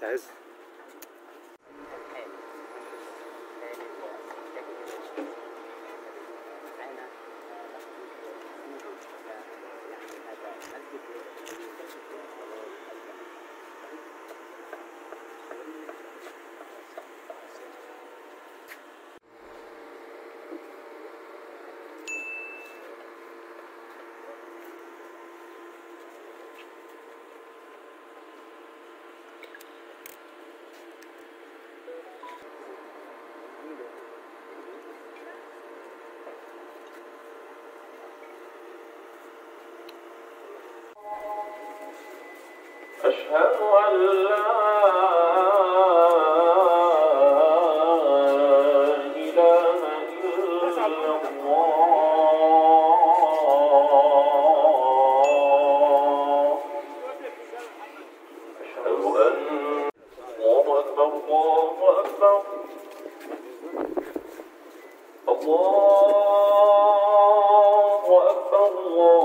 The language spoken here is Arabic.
That is أشهد أن لا إله إلا الله. أشهد أن الله أكبر. الله أكبر. الله أكبر. الله